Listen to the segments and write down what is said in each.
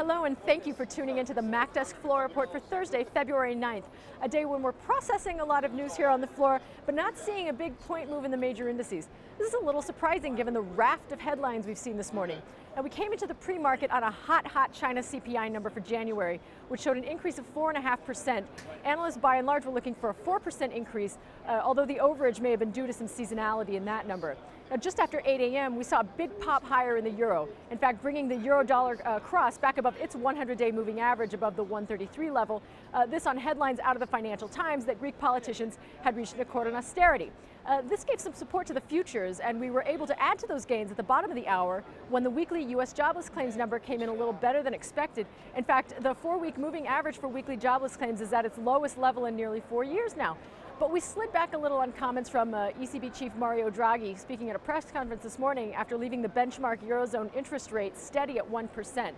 Hello and thank you for tuning into the MAC Desk Floor Report for Thursday, February 9th, a day when we're processing a lot of news here on the floor, but not seeing a big point move in the major indices. This is a little surprising given the raft of headlines we've seen this morning. Now we came into the pre-market on a hot, hot China CPI number for January, which showed an increase of 4.5%. Analysts by and large were looking for a 4% increase, uh, although the overage may have been due to some seasonality in that number. Now just after 8 a.m., we saw a big pop higher in the euro. In fact, bringing the euro dollar uh, cross back above its 100-day moving average above the 133 level. Uh, this on headlines out of the Financial Times that Greek politicians had reached an accord on austerity. Uh, this gave some support to the futures, and we were able to add to those gains at the bottom of the hour when the weekly U.S. jobless claims number came in a little better than expected. In fact, the four-week moving average for weekly jobless claims is at its lowest level in nearly four years now. But we slid back a little on comments from uh, ECB Chief Mario Draghi speaking at a press conference this morning after leaving the benchmark Eurozone interest rate steady at 1%.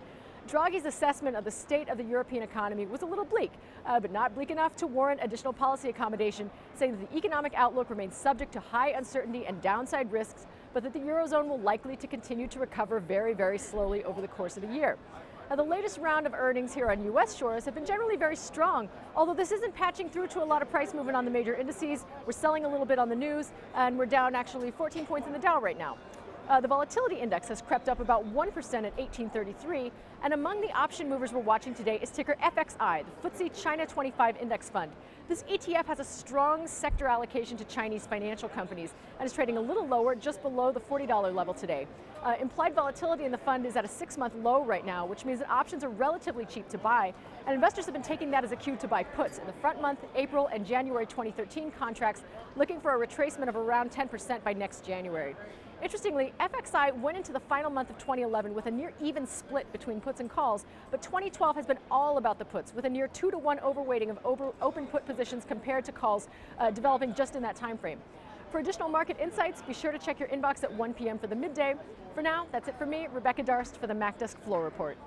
Draghi's assessment of the state of the European economy was a little bleak, uh, but not bleak enough to warrant additional policy accommodation, saying that the economic outlook remains subject to high uncertainty and downside risks, but that the Eurozone will likely to continue to recover very, very slowly over the course of the year. Now, the latest round of earnings here on U.S. shores have been generally very strong, although this isn't patching through to a lot of price movement on the major indices. We're selling a little bit on the news, and we're down actually 14 points in the Dow right now. Uh, the volatility index has crept up about 1% at 1833, and among the option movers we're watching today is ticker FXI, the FTSE China 25 Index Fund. This ETF has a strong sector allocation to Chinese financial companies and is trading a little lower, just below the $40 level today. Uh, implied volatility in the fund is at a six-month low right now, which means that options are relatively cheap to buy, and investors have been taking that as a cue to buy puts in the front month, April, and January 2013 contracts, looking for a retracement of around 10% by next January. Interestingly, FXI went into the final month of 2011 with a near even split between puts and calls, but 2012 has been all about the puts, with a near two to one overweighting of over open put positions compared to calls uh, developing just in that time frame. For additional market insights, be sure to check your inbox at 1 p.m. for the midday. For now, that's it for me, Rebecca Darst for the MAC Desk Floor Report.